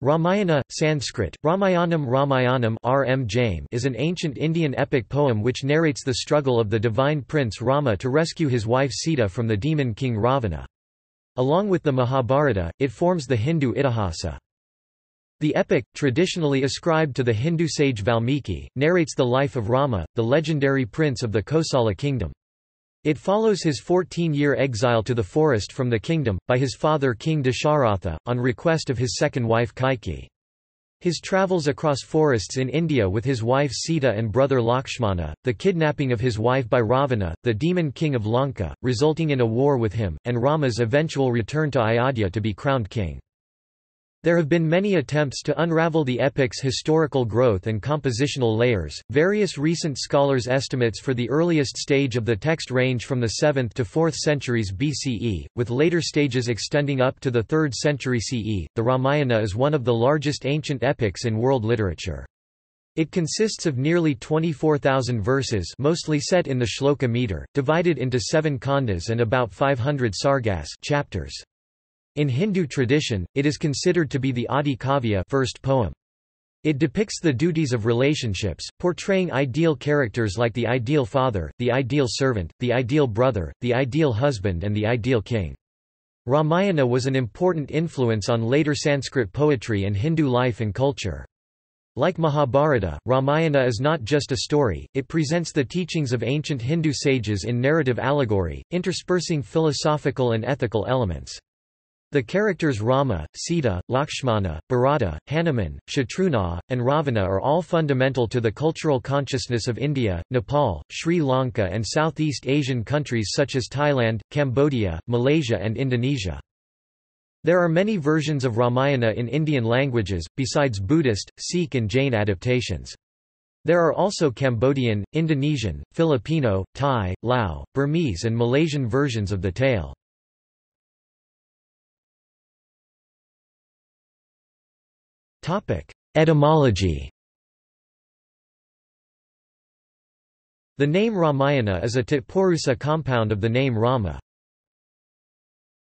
Ramayana, Sanskrit, Ramayanam Ramayanam RM is an ancient Indian epic poem which narrates the struggle of the divine prince Rama to rescue his wife Sita from the demon king Ravana. Along with the Mahabharata, it forms the Hindu Itihasa. The epic, traditionally ascribed to the Hindu sage Valmiki, narrates the life of Rama, the legendary prince of the Kosala kingdom. It follows his 14-year exile to the forest from the kingdom, by his father King Dasharatha, on request of his second wife Kaikeyi. His travels across forests in India with his wife Sita and brother Lakshmana, the kidnapping of his wife by Ravana, the demon king of Lanka, resulting in a war with him, and Rama's eventual return to Ayodhya to be crowned king. There have been many attempts to unravel the epic's historical growth and compositional layers. Various recent scholars' estimates for the earliest stage of the text range from the 7th to 4th centuries BCE, with later stages extending up to the 3rd century CE. The Ramayana is one of the largest ancient epics in world literature. It consists of nearly 24,000 verses mostly set in the shloka meter, divided into seven khandas and about 500 sargas chapters. In Hindu tradition, it is considered to be the Adi Kavya first poem. It depicts the duties of relationships, portraying ideal characters like the ideal father, the ideal servant, the ideal brother, the ideal husband and the ideal king. Ramayana was an important influence on later Sanskrit poetry and Hindu life and culture. Like Mahabharata, Ramayana is not just a story, it presents the teachings of ancient Hindu sages in narrative allegory, interspersing philosophical and ethical elements. The characters Rama, Sita, Lakshmana, Bharata, Hanuman, Shatrughna, and Ravana are all fundamental to the cultural consciousness of India, Nepal, Sri Lanka and Southeast Asian countries such as Thailand, Cambodia, Malaysia and Indonesia. There are many versions of Ramayana in Indian languages, besides Buddhist, Sikh and Jain adaptations. There are also Cambodian, Indonesian, Filipino, Thai, Lao, Burmese and Malaysian versions of the tale. Etymology The name Ramayana is a Tatpurusa compound of the name Rama.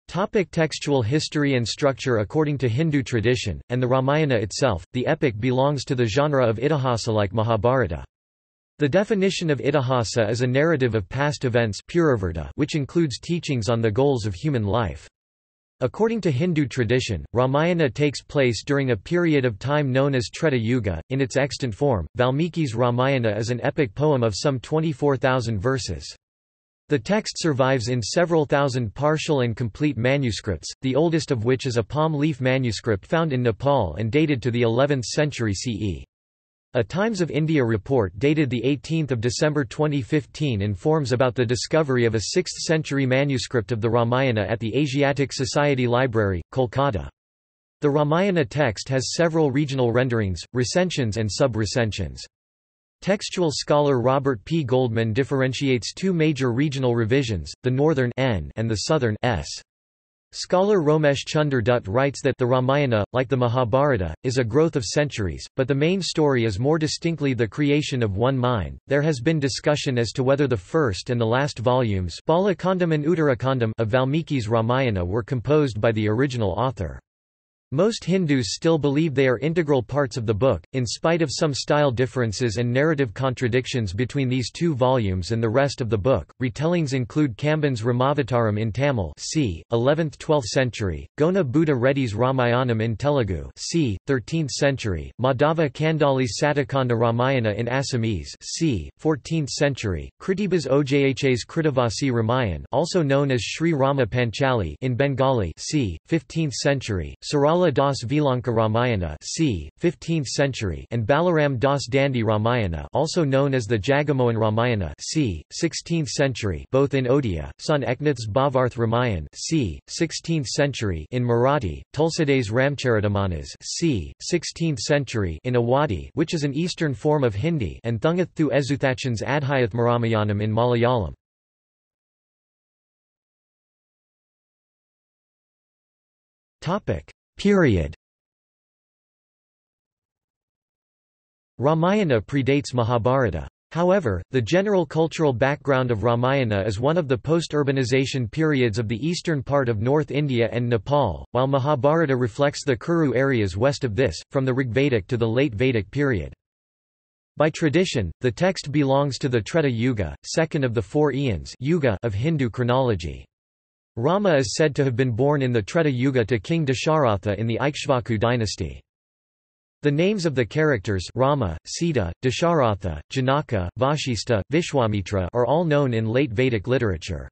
Topic textual history and structure According to Hindu tradition, and the Ramayana itself, the epic belongs to the genre of Itihasa like Mahabharata. The definition of Itihasa is a narrative of past events which includes teachings on the goals of human life. According to Hindu tradition, Ramayana takes place during a period of time known as Treta Yuga. In its extant form, Valmiki's Ramayana is an epic poem of some 24,000 verses. The text survives in several thousand partial and complete manuscripts, the oldest of which is a palm leaf manuscript found in Nepal and dated to the 11th century CE. A Times of India report dated 18 December 2015 informs about the discovery of a 6th-century manuscript of the Ramayana at the Asiatic Society Library, Kolkata. The Ramayana text has several regional renderings, recensions and sub-recensions. Textual scholar Robert P. Goldman differentiates two major regional revisions, the northern N and the southern S. Scholar Romesh Chunder Dutt writes that the Ramayana, like the Mahabharata, is a growth of centuries, but the main story is more distinctly the creation of one mind. There has been discussion as to whether the first and the last volumes Balakandam and Uttarakandam of Valmiki's Ramayana were composed by the original author. Most Hindus still believe they are integral parts of the book, in spite of some style differences and narrative contradictions between these two volumes and the rest of the book. Retellings include Kamban's Ramavataram in Tamil, c. 11th-12th century; Gona Buddha Reddy's Ramayanam in Telugu, c. 13th century; Madhava Kandali's Satakanda Ramayana in Assamese, c. 14th century; Kritibas Ojha's Krittivasi Ramayan, also known as Sri Rama Panchali in Bengali, c. 15th century; Sarala Bala Das Vilanka Ramayana c. 15th century and Balaram Das Dandi Ramayana also known as the Jagamohan Ramayana c. 16th century both in Odia, Sant Eknath's Bhavarth Ramayan c. 16th century in Marathi, Tulsidas Ramcharitamanas c. 16th century in Awadhi which is an eastern form of Hindi and Thungathu Ezuthachan's Adhyathmaramayanam in Malayalam. Topic Period Ramayana predates Mahabharata. However, the general cultural background of Ramayana is one of the post-urbanization periods of the eastern part of North India and Nepal, while Mahabharata reflects the Kuru areas west of this, from the Rigvedic to the late Vedic period. By tradition, the text belongs to the Treta Yuga, second of the four eons of Hindu chronology. Rama is said to have been born in the Treta Yuga to King Dasharatha in the Ikshvaku dynasty. The names of the characters Rama, Sita, Dasharatha, Janaka, Vashista, Vishwamitra are all known in late Vedic literature.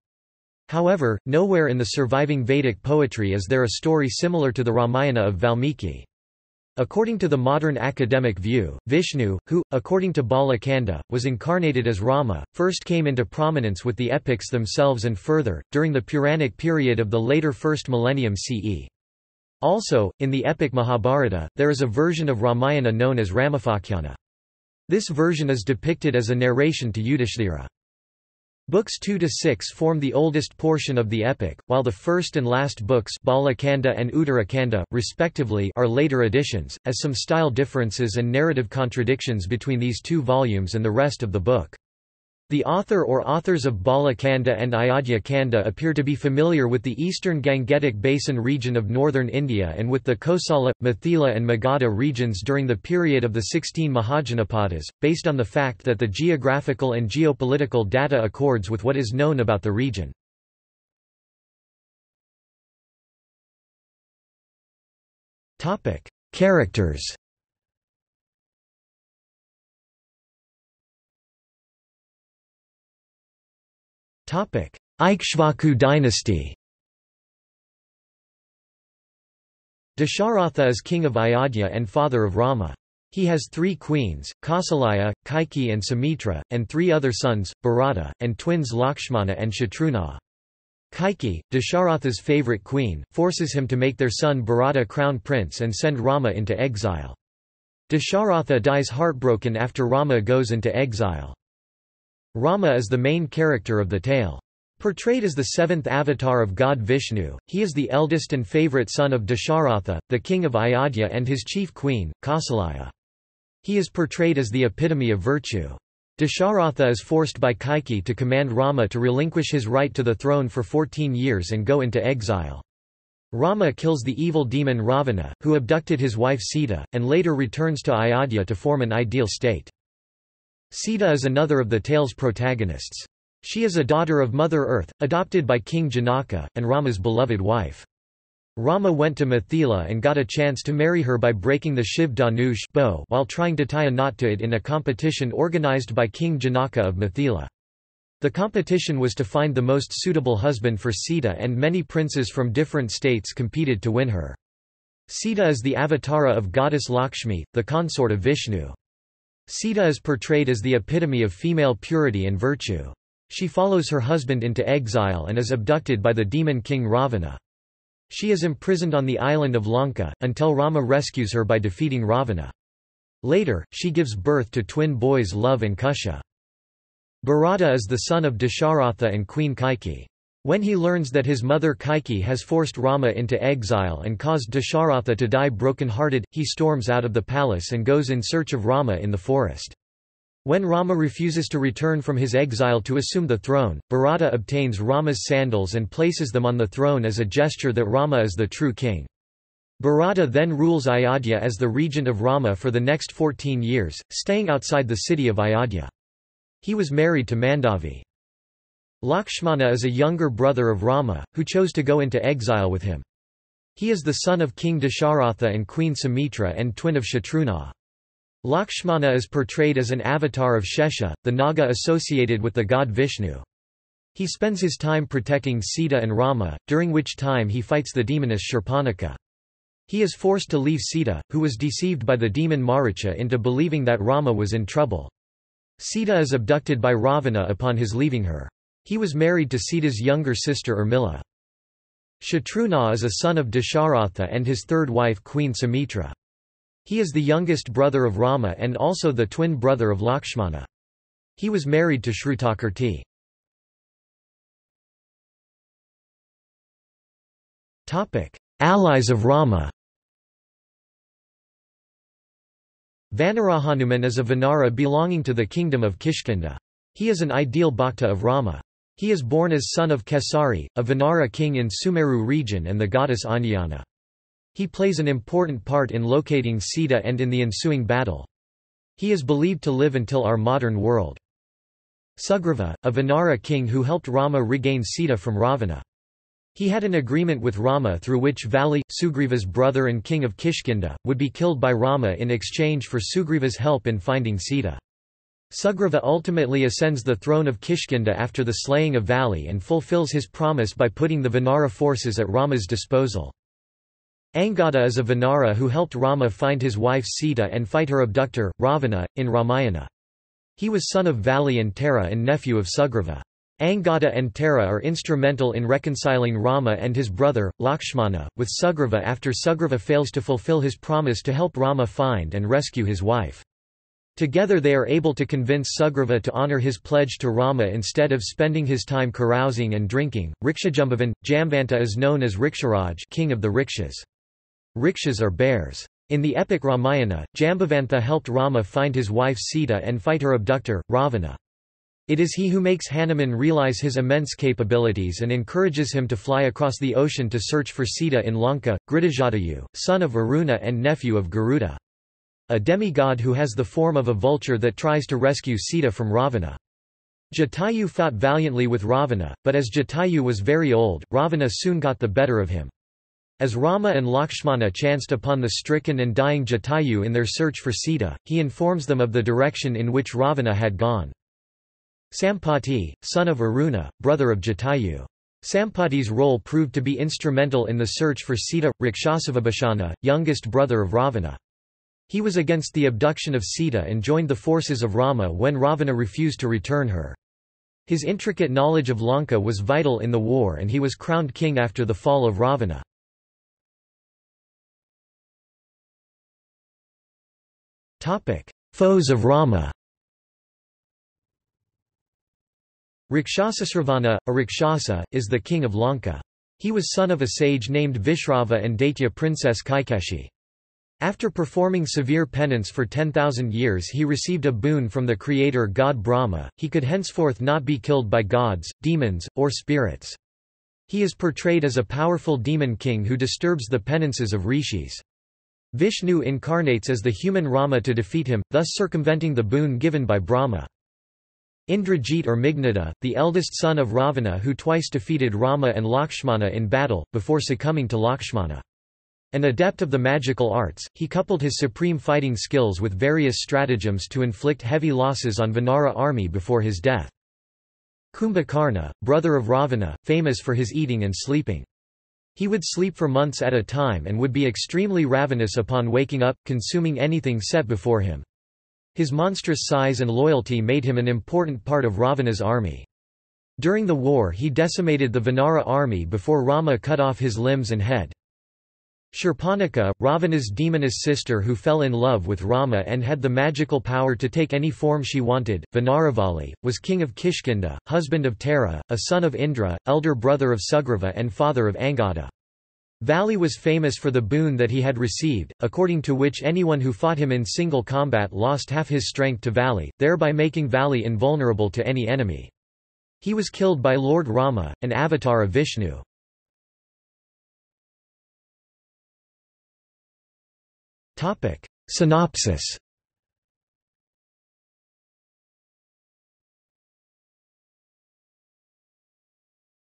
However, nowhere in the surviving Vedic poetry is there a story similar to the Ramayana of Valmiki. According to the modern academic view, Vishnu, who, according to Bala Kanda, was incarnated as Rama, first came into prominence with the epics themselves and further, during the Puranic period of the later first millennium CE. Also, in the epic Mahabharata, there is a version of Ramayana known as Ramopakhyana. This version is depicted as a narration to Yudhishthira. Books 2 to 6 form the oldest portion of the epic, while the first and last books Balakanda and Uttarakanda, respectively are later additions, as some style differences and narrative contradictions between these two volumes and the rest of the book. The author or authors of Bala Kanda and Ayodhya Kanda appear to be familiar with the eastern Gangetic Basin region of northern India and with the Kosala, Mithila and Magadha regions during the period of the 16 Mahajanapadas, based on the fact that the geographical and geopolitical data accords with what is known about the region. Characters Ikshvaku dynasty Dasharatha is king of Ayodhya and father of Rama. He has three queens, Kausalya, Kaikeyi and Sumitra, and three other sons, Bharata, and twins Lakshmana and Shatrughna. Kaikeyi, Dasharatha's favorite queen, forces him to make their son Bharata crown prince and send Rama into exile. Dasharatha dies heartbroken after Rama goes into exile. Rama is the main character of the tale. Portrayed as the seventh avatar of god Vishnu, he is the eldest and favorite son of Dasharatha, the king of Ayodhya and his chief queen, Kausalya. He is portrayed as the epitome of virtue. Dasharatha is forced by Kaikeyi to command Rama to relinquish his right to the throne for 14 years and go into exile. Rama kills the evil demon Ravana, who abducted his wife Sita, and later returns to Ayodhya to form an ideal state. Sita is another of the tale's protagonists. She is a daughter of Mother Earth, adopted by King Janaka, and Rama's beloved wife. Rama went to Mithila and got a chance to marry her by breaking the Shiv Dhanush bow while trying to tie a knot to it in a competition organized by King Janaka of Mithila. The competition was to find the most suitable husband for Sita and many princes from different states competed to win her. Sita is the avatara of goddess Lakshmi, the consort of Vishnu. Sita is portrayed as the epitome of female purity and virtue. She follows her husband into exile and is abducted by the demon king Ravana. She is imprisoned on the island of Lanka, until Rama rescues her by defeating Ravana. Later, she gives birth to twin boys Lava and Kusha. Bharata is the son of Dasharatha and Queen Kaikeyi. When he learns that his mother Kaikeyi has forced Rama into exile and caused Dasharatha to die broken-hearted, he storms out of the palace and goes in search of Rama in the forest. When Rama refuses to return from his exile to assume the throne, Bharata obtains Rama's sandals and places them on the throne as a gesture that Rama is the true king. Bharata then rules Ayodhya as the regent of Rama for the next 14 years, staying outside the city of Ayodhya. He was married to Mandavi. Lakshmana is a younger brother of Rama, who chose to go into exile with him. He is the son of King Dasharatha and Queen Sumitra and twin of Shatrughna. Lakshmana is portrayed as an avatar of Shesha, the Naga associated with the god Vishnu. He spends his time protecting Sita and Rama, during which time he fights the demoness Shurpanakha. He is forced to leave Sita, who was deceived by the demon Maricha into believing that Rama was in trouble. Sita is abducted by Ravana upon his leaving her. He was married to Sita's younger sister Urmila. Shatrughna is a son of Dasharatha and his third wife Queen Sumitra. He is the youngest brother of Rama and also the twin brother of Lakshmana. He was married to Shrutakirti. Allies of Rama Vanarahanuman is a Vanara belonging to the kingdom of Kishkinda. He is an ideal bhakta of Rama. He is born as son of Kesari, a Vanara king in Sumeru region and the goddess Anjana. He plays an important part in locating Sita and in the ensuing battle. He is believed to live until our modern world. Sugriva, a Vanara king who helped Rama regain Sita from Ravana. He had an agreement with Rama through which Vali, Sugriva's brother and king of Kishkinda, would be killed by Rama in exchange for Sugriva's help in finding Sita. Sugriva ultimately ascends the throne of Kishkinda after the slaying of Vali and fulfills his promise by putting the Vanara forces at Rama's disposal. Angada is a Vanara who helped Rama find his wife Sita and fight her abductor, Ravana, in Ramayana. He was son of Vali and Tara and nephew of Sugriva. Angada and Tara are instrumental in reconciling Rama and his brother, Lakshmana, with Sugriva after Sugriva fails to fulfill his promise to help Rama find and rescue his wife. Together they are able to convince Sugriva to honor his pledge to Rama instead of spending his time carousing and drinking. Rikshajumbavan, Jamvanta is known as Riksharaj king of the rikshas. Rikshas are bears. In the epic Ramayana, Jambavantha helped Rama find his wife Sita and fight her abductor, Ravana. It is he who makes Hanuman realize his immense capabilities and encourages him to fly across the ocean to search for Sita in Lanka, Gridajatayu, son of Varuna and nephew of Garuda. A demigod who has the form of a vulture that tries to rescue Sita from Ravana. Jatayu fought valiantly with Ravana, but as Jatayu was very old, Ravana soon got the better of him. As Rama and Lakshmana chanced upon the stricken and dying Jatayu in their search for Sita, he informs them of the direction in which Ravana had gone. Sampati, son of Aruna, brother of Jatayu. Sampati's role proved to be instrumental in the search for Sita, Rakshasavibhishana, youngest brother of Ravana. He was against the abduction of Sita and joined the forces of Rama when Ravana refused to return her. His intricate knowledge of Lanka was vital in the war and he was crowned king after the fall of Ravana. Foes of Rama Rakshasasravana, a Rakshasa, is the king of Lanka. He was son of a sage named Vishrava and Daitya princess Kaikeshi. After performing severe penance for 10,000 years he received a boon from the creator god Brahma, he could henceforth not be killed by gods, demons, or spirits. He is portrayed as a powerful demon king who disturbs the penances of rishis. Vishnu incarnates as the human Rama to defeat him, thus circumventing the boon given by Brahma. Indrajit or Meghnada, the eldest son of Ravana who twice defeated Rama and Lakshmana in battle, before succumbing to Lakshmana. An adept of the magical arts, he coupled his supreme fighting skills with various stratagems to inflict heavy losses on Vanara army before his death. Kumbhakarna, brother of Ravana, famous for his eating and sleeping. He would sleep for months at a time and would be extremely ravenous upon waking up, consuming anything set before him. His monstrous size and loyalty made him an important part of Ravana's army. During the war he decimated the Vanara army before Rama cut off his limbs and head. Shurpanakha, Ravana's demoness sister who fell in love with Rama and had the magical power to take any form she wanted, Vanaravali, was king of Kishkinda, husband of Tara, a son of Indra, elder brother of Sugriva and father of Angada. Vali was famous for the boon that he had received, according to which anyone who fought him in single combat lost half his strength to Vali, thereby making Vali invulnerable to any enemy. He was killed by Lord Rama, an avatar of Vishnu. Topic. Synopsis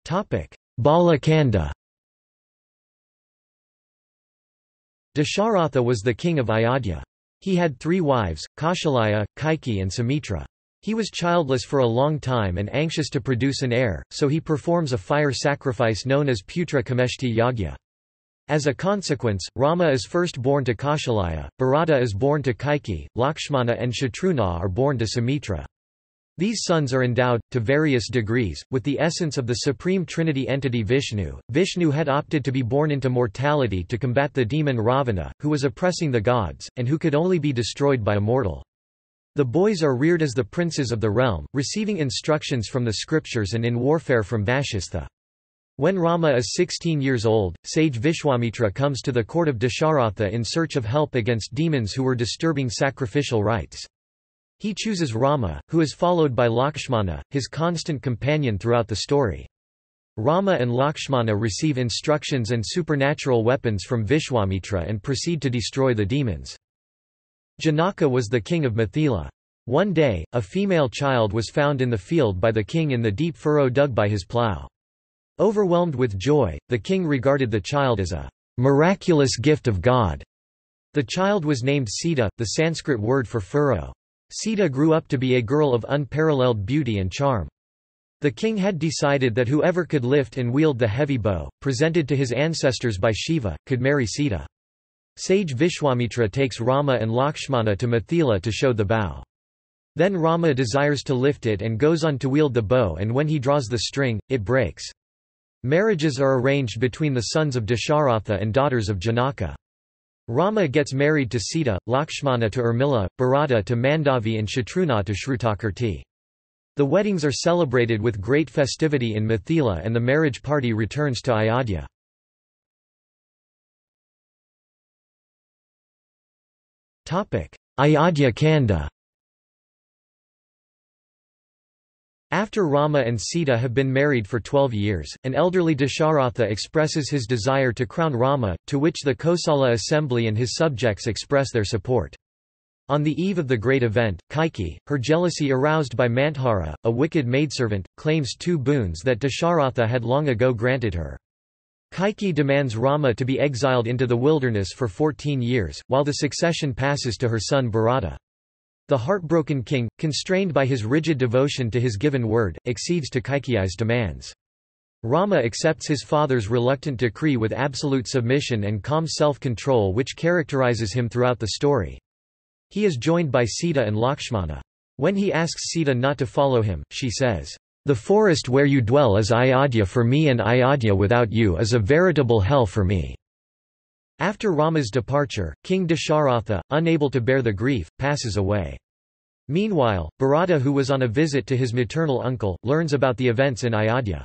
Topic. Bala Kanda Dasharatha was the king of Ayodhya. He had three wives, Kausalya, Kaikeyi and Sumitra. He was childless for a long time and anxious to produce an heir, so he performs a fire sacrifice known as Putra Kameshti Yagya. As a consequence, Rama is first born to Kausalya, Bharata is born to Kaikeyi, Lakshmana and Shatrughna are born to Sumitra. These sons are endowed, to various degrees, with the essence of the Supreme Trinity entity Vishnu. Vishnu had opted to be born into mortality to combat the demon Ravana, who was oppressing the gods, and who could only be destroyed by a mortal. The boys are reared as the princes of the realm, receiving instructions from the scriptures and in warfare from Vashistha. When Rama is 16 years old, sage Vishwamitra comes to the court of Dasharatha in search of help against demons who were disturbing sacrificial rites. He chooses Rama, who is followed by Lakshmana, his constant companion throughout the story. Rama and Lakshmana receive instructions and supernatural weapons from Vishwamitra and proceed to destroy the demons. Janaka was the king of Mithila. One day, a female child was found in the field by the king in the deep furrow dug by his plough. Overwhelmed with joy, the king regarded the child as a miraculous gift of God. The child was named Sita, the Sanskrit word for furrow. Sita grew up to be a girl of unparalleled beauty and charm. The king had decided that whoever could lift and wield the heavy bow, presented to his ancestors by Shiva, could marry Sita. Sage Vishwamitra takes Rama and Lakshmana to Mithila to show the bow. Then Rama desires to lift it and goes on to wield the bow and when he draws the string, it breaks. Marriages are arranged between the sons of Dasharatha and daughters of Janaka. Rama gets married to Sita, Lakshmana to Urmila, Bharata to Mandavi and Shatrughna to Shrutakirti. The weddings are celebrated with great festivity in Mithila and the marriage party returns to Ayodhya. Ayodhya Kanda After Rama and Sita have been married for twelve years, an elderly Dasharatha expresses his desire to crown Rama, to which the Kosala assembly and his subjects express their support. On the eve of the great event, Kaikeyi, her jealousy aroused by Manthara, a wicked maidservant, claims two boons that Dasharatha had long ago granted her. Kaikeyi demands Rama to be exiled into the wilderness for 14 years, while the succession passes to her son Bharata. The heartbroken king, constrained by his rigid devotion to his given word, accedes to Kaikeyi's demands. Rama accepts his father's reluctant decree with absolute submission and calm self-control which characterizes him throughout the story. He is joined by Sita and Lakshmana. When he asks Sita not to follow him, she says, "'The forest where you dwell is Ayodhya for me and Ayodhya without you is a veritable hell for me.' After Rama's departure, King Dasharatha, unable to bear the grief, passes away. Meanwhile, Bharata who was on a visit to his maternal uncle, learns about the events in Ayodhya.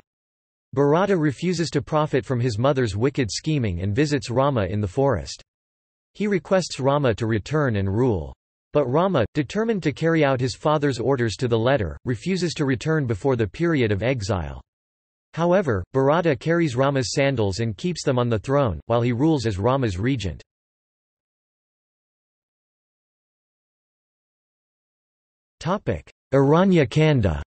Bharata refuses to profit from his mother's wicked scheming and visits Rama in the forest. He requests Rama to return and rule. But Rama, determined to carry out his father's orders to the letter, refuses to return before the period of exile. However, Bharata carries Rama's sandals and keeps them on the throne, while he rules as Rama's regent. Aranya Kanda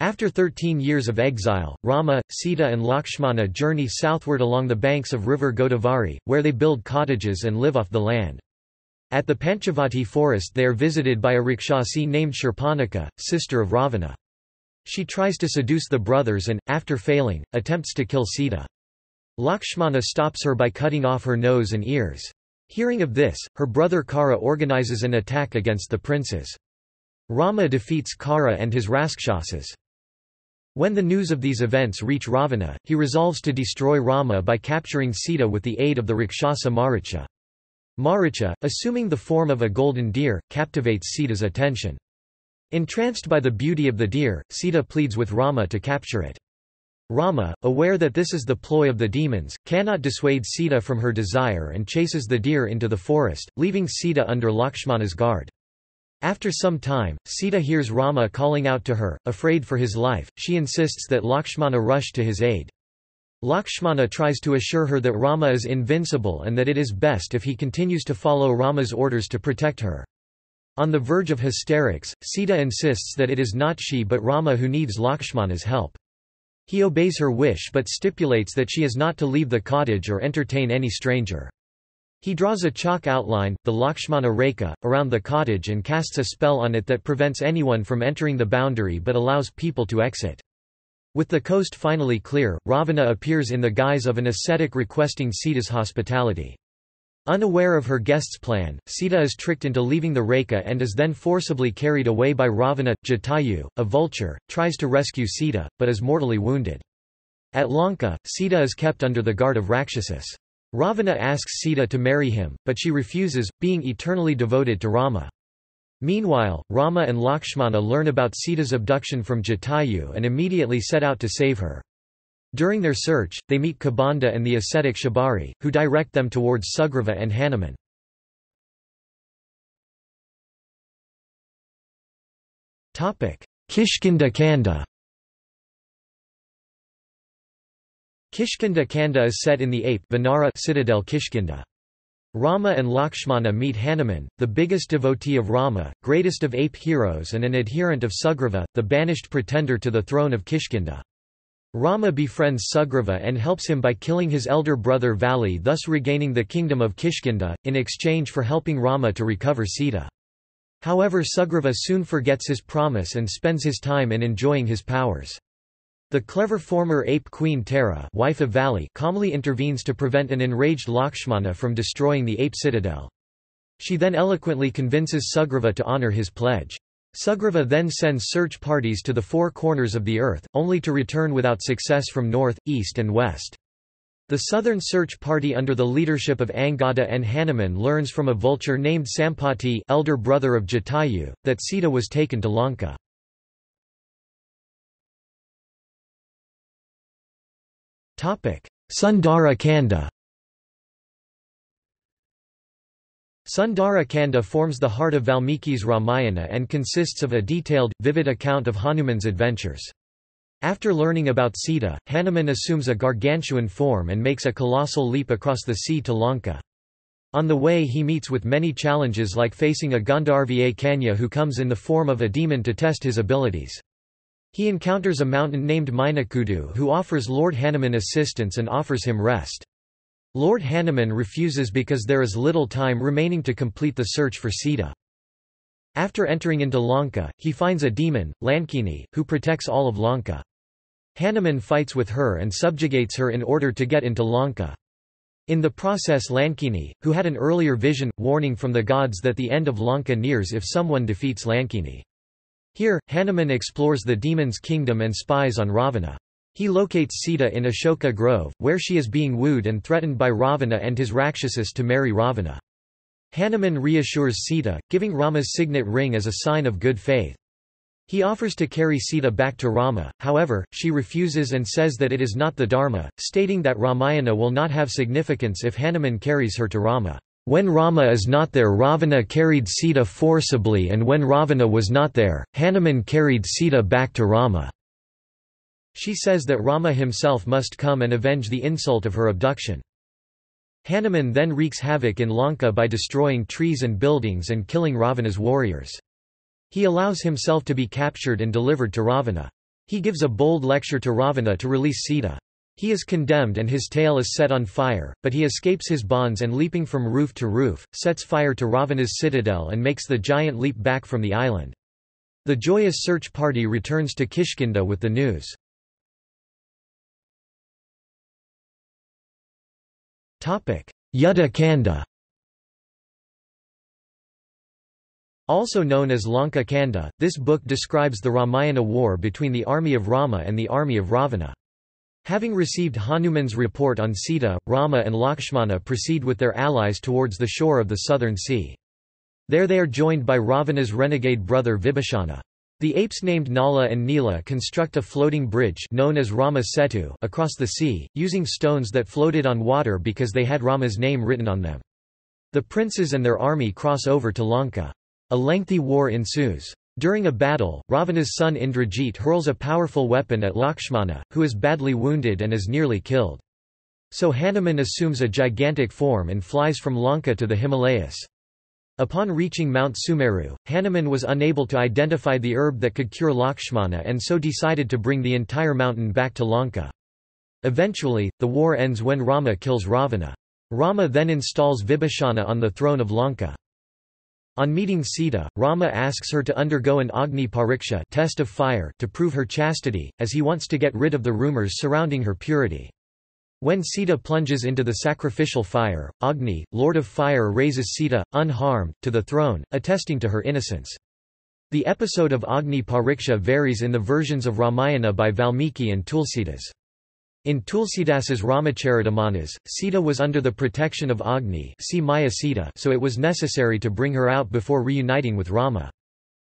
After 13 years of exile, Rama, Sita and Lakshmana journey southward along the banks of river Godavari, where they build cottages and live off the land. At the Panchavati forest they are visited by a Rakshasi named Shurpanakha, sister of Ravana. She tries to seduce the brothers and, after failing, attempts to kill Sita. Lakshmana stops her by cutting off her nose and ears. Hearing of this, her brother Kara organizes an attack against the princes. Rama defeats Kara and his Rakshasas. When the news of these events reach Ravana, he resolves to destroy Rama by capturing Sita with the aid of the Rakshasa Maricha. Maricha, assuming the form of a golden deer, captivates Sita's attention. Entranced by the beauty of the deer, Sita pleads with Rama to capture it. Rama, aware that this is the ploy of the demons, cannot dissuade Sita from her desire and chases the deer into the forest, leaving Sita under Lakshmana's guard. After some time, Sita hears Rama calling out to her, afraid for his life, she insists that Lakshmana rush to his aid. Lakshmana tries to assure her that Rama is invincible and that it is best if he continues to follow Rama's orders to protect her. On the verge of hysterics, Sita insists that it is not she but Rama who needs Lakshmana's help. He obeys her wish but stipulates that she is not to leave the cottage or entertain any stranger. He draws a chalk outline, the Lakshmana Rekha, around the cottage and casts a spell on it that prevents anyone from entering the boundary but allows people to exit. With the coast finally clear, Ravana appears in the guise of an ascetic requesting Sita's hospitality. Unaware of her guest's plan, Sita is tricked into leaving the Rekha and is then forcibly carried away by Ravana. Jatayu, a vulture, tries to rescue Sita, but is mortally wounded. At Lanka, Sita is kept under the guard of Rakshasas. Ravana asks Sita to marry him, but she refuses, being eternally devoted to Rama. Meanwhile, Rama and Lakshmana learn about Sita's abduction from Jatayu and immediately set out to save her. During their search, they meet Kabanda and the ascetic Shabari, who direct them towards Sugriva and Hanuman. Kishkinda Kanda Kishkinda Kanda is set in the ape Vanara citadel Kishkinda. Rama and Lakshmana meet Hanuman, the biggest devotee of Rama, greatest of ape heroes and an adherent of Sugriva, the banished pretender to the throne of Kishkinda. Rama befriends Sugriva and helps him by killing his elder brother Vali thus regaining the kingdom of Kishkinda, in exchange for helping Rama to recover Sita. However Sugriva soon forgets his promise and spends his time in enjoying his powers. The clever former ape queen Tara wife of Vali calmly intervenes to prevent an enraged Lakshmana from destroying the ape citadel. She then eloquently convinces Sugriva to honor his pledge. Sugriva then sends search parties to the four corners of the earth, only to return without success from north, east and west. The southern search party under the leadership of Angada and Hanuman learns from a vulture named Sampati elder brother of Jatayu, that Sita was taken to Lanka. Sundara Kanda Sundara Kanda forms the heart of Valmiki's Ramayana and consists of a detailed, vivid account of Hanuman's adventures. After learning about Sita, Hanuman assumes a gargantuan form and makes a colossal leap across the sea to Lanka. On the way he meets with many challenges like facing a Gandharva Kanya who comes in the form of a demon to test his abilities. He encounters a mountain named Minakudu who offers Lord Hanuman assistance and offers him rest. Lord Hanuman refuses because there is little time remaining to complete the search for Sita. After entering into Lanka, he finds a demon, Lankini, who protects all of Lanka. Hanuman fights with her and subjugates her in order to get into Lanka. In the process Lankini, who had an earlier vision, warning from the gods that the end of Lanka nears if someone defeats Lankini. Here, Hanuman explores the demon's kingdom and spies on Ravana. He locates Sita in Ashoka Grove, where she is being wooed and threatened by Ravana and his Rakshasas to marry Ravana. Hanuman reassures Sita, giving Rama's signet ring as a sign of good faith. He offers to carry Sita back to Rama, however, she refuses and says that it is not the Dharma, stating that Ramayana will not have significance if Hanuman carries her to Rama. When Rama is not there Ravana carried Sita forcibly and when Ravana was not there, Hanuman carried Sita back to Rama. She says that Rama himself must come and avenge the insult of her abduction. Hanuman then wreaks havoc in Lanka by destroying trees and buildings and killing Ravana's warriors. He allows himself to be captured and delivered to Ravana. He gives a bold lecture to Ravana to release Sita. He is condemned and his tail is set on fire, but he escapes his bonds and leaping from roof to roof, sets fire to Ravana's citadel and makes the giant leap back from the island. The joyous search party returns to Kishkinda with the news. Yuddha Kanda Also known as Lanka Kanda, this book describes the Ramayana war between the army of Rama and the army of Ravana. Having received Hanuman's report on Sita, Rama and Lakshmana proceed with their allies towards the shore of the southern sea. There they are joined by Ravana's renegade brother Vibhishana. The apes named Nala and Nila construct a floating bridge known as Rama Setu across the sea, using stones that floated on water because they had Rama's name written on them. The princes and their army cross over to Lanka. A lengthy war ensues. During a battle, Ravana's son Indrajit hurls a powerful weapon at Lakshmana, who is badly wounded and is nearly killed. So Hanuman assumes a gigantic form and flies from Lanka to the Himalayas. Upon reaching Mount Sumeru, Hanuman was unable to identify the herb that could cure Lakshmana and so decided to bring the entire mountain back to Lanka. Eventually, the war ends when Rama kills Ravana. Rama then installs Vibhishana on the throne of Lanka. On meeting Sita, Rama asks her to undergo an Agni Pariksha test of fire to prove her chastity, as he wants to get rid of the rumors surrounding her purity. When Sita plunges into the sacrificial fire, Agni, Lord of Fire raises Sita, unharmed, to the throne, attesting to her innocence. The episode of Agni Pariksha varies in the versions of Ramayana by Valmiki and Tulsidas. In Tulsidas's Ramacharitamanas, Sita was under the protection of Agni see Maya Sita so it was necessary to bring her out before reuniting with Rama.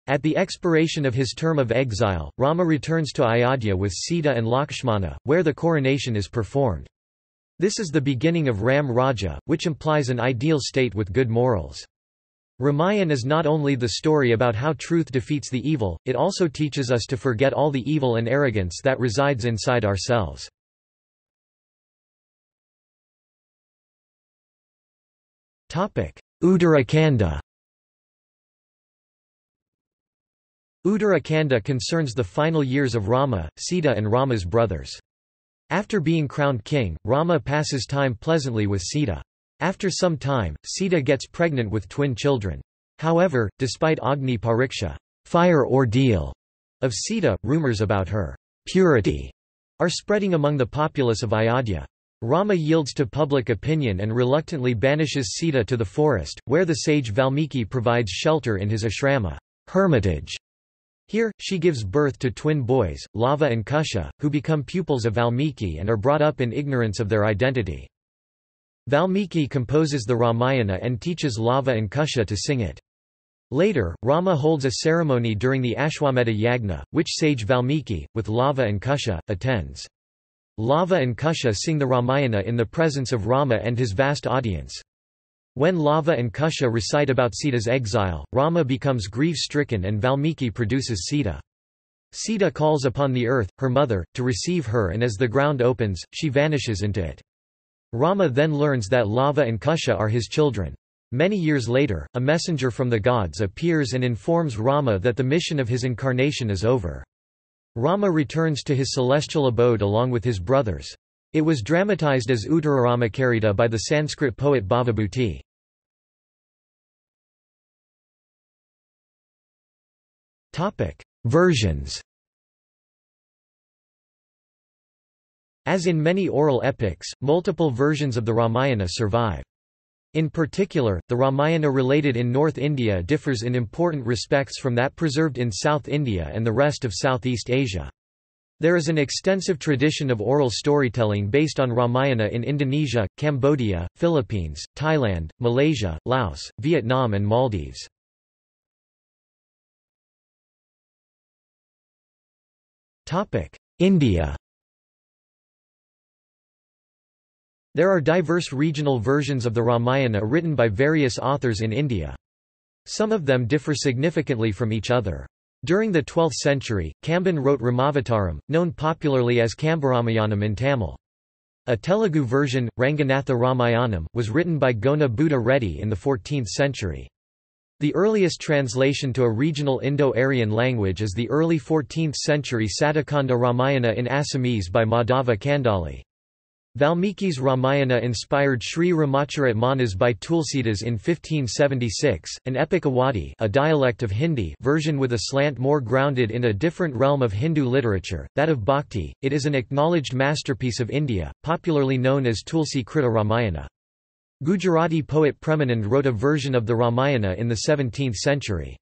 At the expiration of his term of exile, Rama returns to Ayodhya with Sita and Lakshmana, where the coronation is performed. This is the beginning of Ram Raja, which implies an ideal state with good morals. Ramayana is not only the story about how truth defeats the evil, it also teaches us to forget all the evil and arrogance that resides inside ourselves. Uttarakhanda Uttarakhanda concerns the final years of Rama, Sita and Rama's brothers. After being crowned king, Rama passes time pleasantly with Sita. After some time, Sita gets pregnant with twin children. However, despite Agni Pariksha fire ordeal of Sita, rumors about her purity are spreading among the populace of Ayodhya. Rama yields to public opinion and reluctantly banishes Sita to the forest, where the sage Valmiki provides shelter in his ashrama hermitage. Here, she gives birth to twin boys, Lava and Kusha, who become pupils of Valmiki and are brought up in ignorance of their identity. Valmiki composes the Ramayana and teaches Lava and Kusha to sing it. Later, Rama holds a ceremony during the Ashwamedha Yagna, which sage Valmiki, with Lava and Kusha, attends. Lava and Kusha sing the Ramayana in the presence of Rama and his vast audience. When Lava and Kusha recite about Sita's exile, Rama becomes grief-stricken and Valmiki produces Sita. Sita calls upon the earth, her mother, to receive her and as the ground opens, she vanishes into it. Rama then learns that Lava and Kusha are his children. Many years later, a messenger from the gods appears and informs Rama that the mission of his incarnation is over. Rama returns to his celestial abode along with his brothers. It was dramatized as Uttararamacarita by the Sanskrit poet Bhavabhuti. Versions As in many oral epics, multiple versions of the Ramayana survive. In particular, the Ramayana related in North India differs in important respects from that preserved in South India and the rest of Southeast Asia. There is an extensive tradition of oral storytelling based on Ramayana in Indonesia, Cambodia, Philippines, Thailand, Malaysia, Laos, Vietnam and Maldives. India There are diverse regional versions of the Ramayana written by various authors in India. Some of them differ significantly from each other. During the 12th century, Kamban wrote Ramavataram, known popularly as Kambaramayanam in Tamil. A Telugu version, Ranganatha Ramayanam, was written by Gona Buddha Reddy in the 14th century. The earliest translation to a regional Indo-Aryan language is the early 14th century Satakanda Ramayana in Assamese by Madhava Kandali. Valmiki's Ramayana inspired Sri Ramacharit Manas by Tulsidas in 1576, an epic Awadhi a dialect of Hindi version with a slant more grounded in a different realm of Hindu literature, that of Bhakti. It is an acknowledged masterpiece of India, popularly known as Tulsi Krita Ramayana. Gujarati poet Premanand wrote a version of the Ramayana in the 17th century.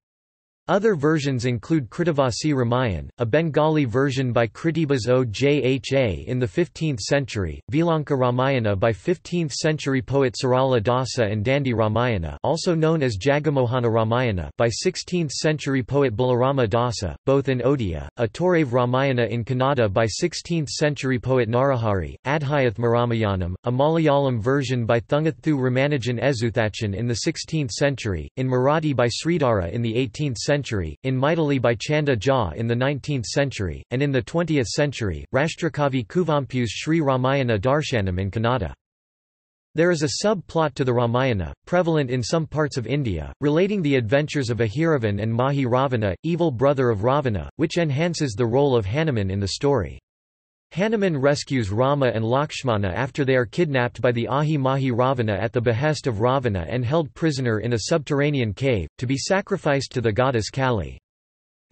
Other versions include Krittivasi Ramayan, a Bengali version by Kritibas Ojha in the 15th century, Vilanka Ramayana by 15th century poet Sarala Dasa and Dandi Ramayana also known as Jagamohana Ramayana by 16th century poet Balarama Dasa, both in Odia, a Torave Ramayana in Kannada by 16th century poet Narahari, Adhyathma Ramayanam, a Malayalam version by Thungathu Ramanujan Ezuthachan in the 16th century, in Marathi by Sridhara in the 18th century century, in Maithili by Chanda Jha in the 19th century, and in the 20th century, Rashtrakavi Kuvempu's Sri Ramayana Darshanam in Kannada. There is a sub-plot to the Ramayana, prevalent in some parts of India, relating the adventures of Ahiravan and Mahi Ravana, evil brother of Ravana, which enhances the role of Hanuman in the story. Hanuman rescues Rama and Lakshmana after they are kidnapped by the Ahi Mahi Ravana at the behest of Ravana and held prisoner in a subterranean cave, to be sacrificed to the goddess Kali.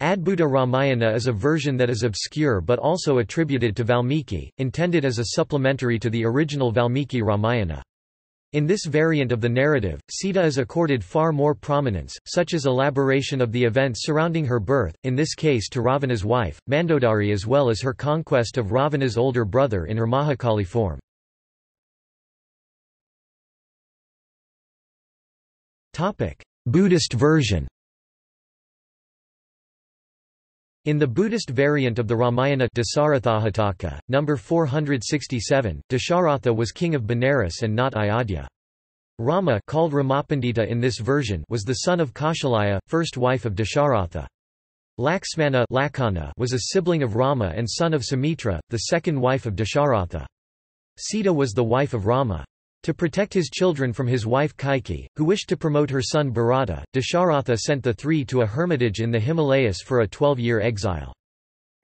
Adbhuta Ramayana is a version that is obscure but also attributed to Valmiki, intended as a supplementary to the original Valmiki Ramayana. In this variant of the narrative, Sita is accorded far more prominence, such as elaboration of the events surrounding her birth, in this case to Ravana's wife, Mandodari as well as her conquest of Ravana's older brother in her Mahakali form. Buddhist version In the Buddhist variant of the Ramayana Dasarathajataka, number 467, Dasharatha was king of Benares and not Ayodhya. Rama called Ramapandita in this version was the son of Kaushalaya, first wife of Dasharatha. Laxmana was a sibling of Rama and son of Sumitra, the second wife of Dasharatha. Sita was the wife of Rama. To protect his children from his wife Kaikeyi, who wished to promote her son Bharata, Dasharatha sent the three to a hermitage in the Himalayas for a 12-year exile.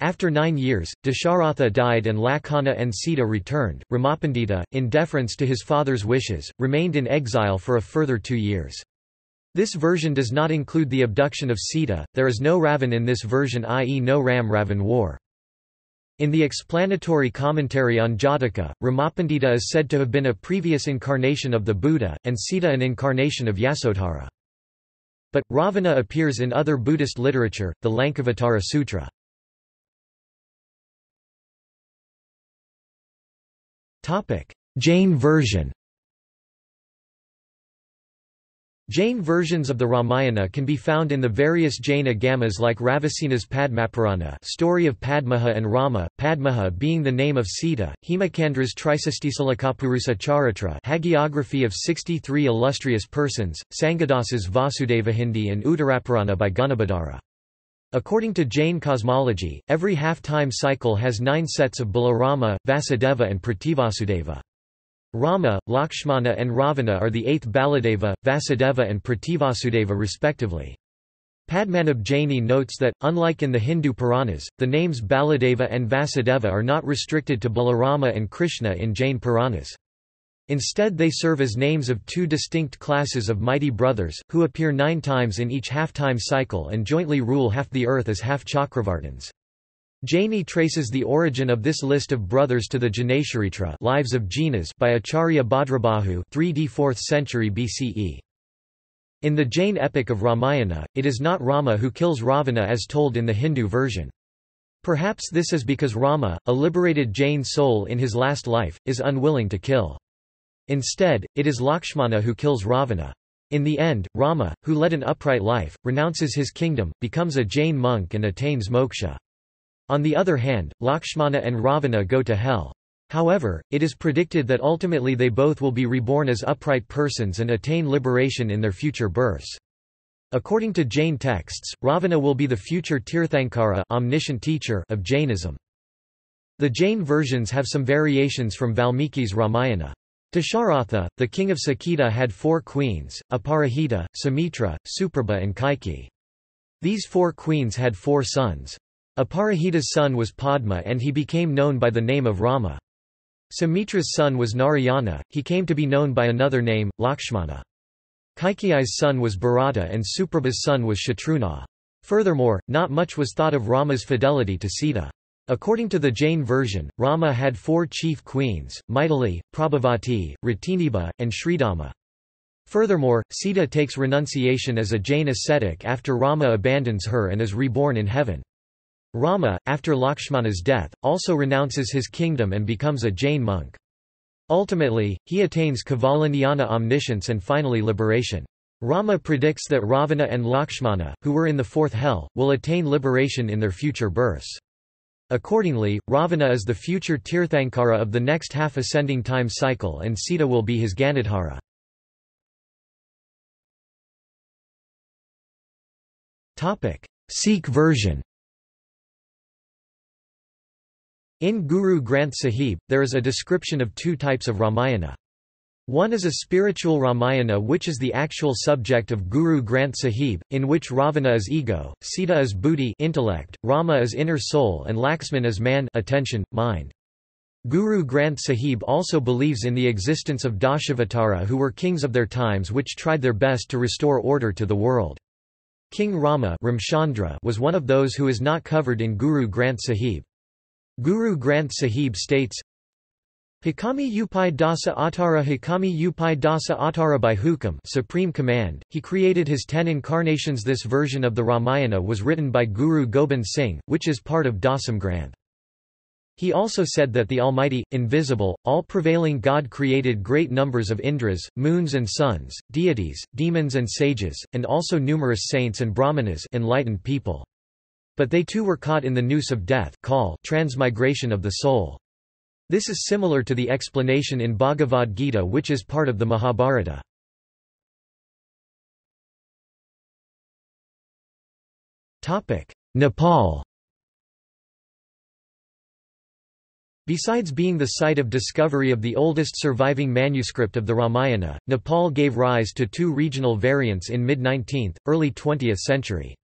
After nine years, Dasharatha died and Lakhana and Sita returned. Ramapandita, in deference to his father's wishes, remained in exile for a further two years. This version does not include the abduction of Sita, there is no Ravan in this version i.e. no Ram-Ravan war. In the explanatory commentary on Jataka, Ramapandita is said to have been a previous incarnation of the Buddha, and Sita an incarnation of Yasodhara. But, Ravana appears in other Buddhist literature, the Lankavatara Sutra. Jain version Jain versions of the Ramayana can be found in the various Jain agamas like Ravisena's Padmapurana story of Padmaha and Rama, Padmaha being the name of Sita, Hemakandra's Trisastisalakapurusa Charitra hagiography of 63 illustrious persons, Sangadasa's Vasudevahindi and Uttarapurana by Gunabhadra. According to Jain cosmology, every half-time cycle has nine sets of Balarama, Vasudeva and Prativasudeva. Rama, Lakshmana and Ravana are the eighth Baladeva, Vasudeva and Prativasudeva respectively. Padmanabh Jaini notes that, unlike in the Hindu Puranas, the names Baladeva and Vasudeva are not restricted to Balarama and Krishna in Jain Puranas. Instead they serve as names of two distinct classes of mighty brothers, who appear nine times in each half-time cycle and jointly rule half the earth as half-Chakravartins. Jaini traces the origin of this list of brothers to the Jinacharitra Lives of Jinas by Acharya Bhadrabahu 3d 4th century BCE. In the Jain epic of Ramayana, it is not Rama who kills Ravana as told in the Hindu version. Perhaps this is because Rama, a liberated Jain soul in his last life, is unwilling to kill. Instead, it is Lakshmana who kills Ravana. In the end, Rama, who led an upright life, renounces his kingdom, becomes a Jain monk and attains moksha. On the other hand, Lakshmana and Ravana go to hell. However, it is predicted that ultimately they both will be reborn as upright persons and attain liberation in their future births. According to Jain texts, Ravana will be the future Tirthankara omniscient teacher of Jainism. The Jain versions have some variations from Valmiki's Ramayana. Dasharatha, the king of Saketa had four queens, Aparajita, Sumitra, Suprabha and Kaikeyi. These four queens had four sons. Aparajita's son was Padma and he became known by the name of Rama. Sumitra's son was Narayana, he came to be known by another name, Lakshmana. Kaikeyi's son was Bharata and Suprabha's son was Shatrughna. Furthermore, not much was thought of Rama's fidelity to Sita. According to the Jain version, Rama had four chief queens, Maithili, Prabhavati, Ratinibha, and Sridhama. Furthermore, Sita takes renunciation as a Jain ascetic after Rama abandons her and is reborn in heaven. Rama, after Lakshmana's death, also renounces his kingdom and becomes a Jain monk. Ultimately, he attains Kevala omniscience and finally liberation. Rama predicts that Ravana and Lakshmana, who were in the fourth hell, will attain liberation in their future births. Accordingly, Ravana is the future Tirthankara of the next half-ascending time cycle and Sita will be his Ganadhara. Sikh version In Guru Granth Sahib, there is a description of two types of Ramayana. One is a spiritual Ramayana which is the actual subject of Guru Granth Sahib, in which Ravana is ego, Sita is buddhi intellect, Rama is inner soul and Laxman is man attention, mind. Guru Granth Sahib also believes in the existence of Dashavatara who were kings of their times which tried their best to restore order to the world. King Rama was one of those who is not covered in Guru Granth Sahib. Guru Granth Sahib states, Hikami Upai Dasa Atara Hikami Upai Dasa Atara by Hukam Supreme Command, he created his ten incarnations This version of the Ramayana was written by Guru Gobind Singh, which is part of Dasam Granth. He also said that the Almighty, invisible, all-prevailing God created great numbers of Indras, moons and suns, deities, demons and sages, and also numerous saints and brahmanas enlightened people. But they too were caught in the noose of death call transmigration of the soul. This is similar to the explanation in Bhagavad Gita which is part of the Mahabharata. Nepal Besides being the site of discovery of the oldest surviving manuscript of the Ramayana, Nepal gave rise to two regional variants in mid-19th, early 20th century.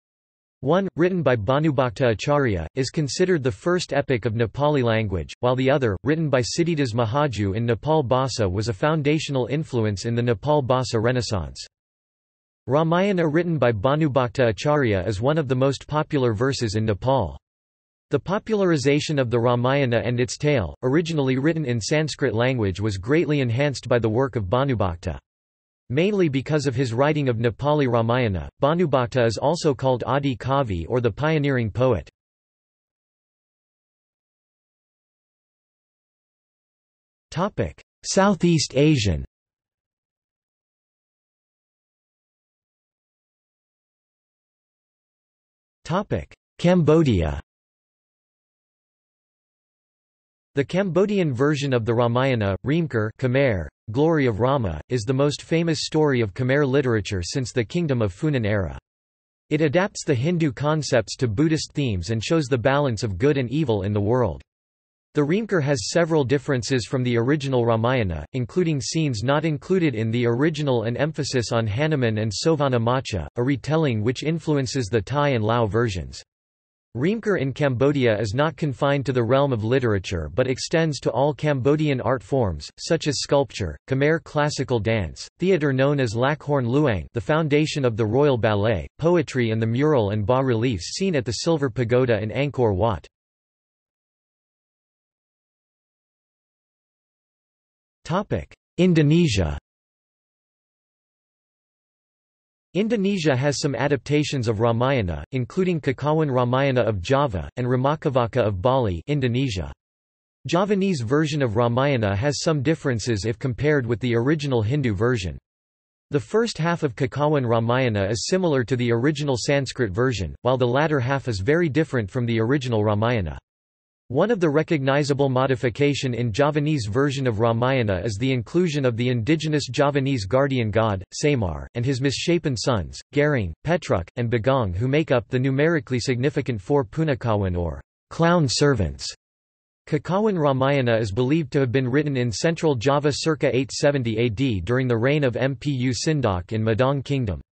One, written by Bhanubhakta Acharya, is considered the first epic of Nepali language, while the other, written by Siddhidas Mahaju in Nepal Bhasa was a foundational influence in the Nepal Bhasa Renaissance. Ramayana written by Bhanubhakta Acharya is one of the most popular verses in Nepal. The popularization of the Ramayana and its tale, originally written in Sanskrit language was greatly enhanced by the work of Bhanubhakta. Mainly because of his writing of Nepali Ramayana, Bhanubhakta is also called Adi Kavi or the pioneering poet. Southeast Asian. Cambodia. The Cambodian version of the Ramayana, Reamkar Khmer, Glory of Rama, is the most famous story of Khmer literature since the Kingdom of Funan era. It adapts the Hindu concepts to Buddhist themes and shows the balance of good and evil in the world. The Reamkar has several differences from the original Ramayana, including scenes not included in the original and emphasis on Hanuman and Sovana Macha, a retelling which influences the Thai and Lao versions. Reamkar in Cambodia is not confined to the realm of literature but extends to all Cambodian art forms, such as sculpture, Khmer classical dance, theatre known as Lakhorn Luang the foundation of the Royal Ballet, poetry and the mural and bas-reliefs seen at the Silver Pagoda in Angkor Wat. Indonesia Indonesia has some adaptations of Ramayana, including Kakawin Ramayana of Java, and Ramakavaca of Bali Indonesia. Javanese version of Ramayana has some differences if compared with the original Hindu version. The first half of Kakawin Ramayana is similar to the original Sanskrit version, while the latter half is very different from the original Ramayana. One of the recognizable modification in Javanese version of Ramayana is the inclusion of the indigenous Javanese guardian god, Semar, and his misshapen sons, Gareng, Petruk, and Bagong who make up the numerically significant four Punakawan or clown servants. Kakawin Ramayana is believed to have been written in central Java circa 870 AD during the reign of Mpu Sindok in Medang Kingdom.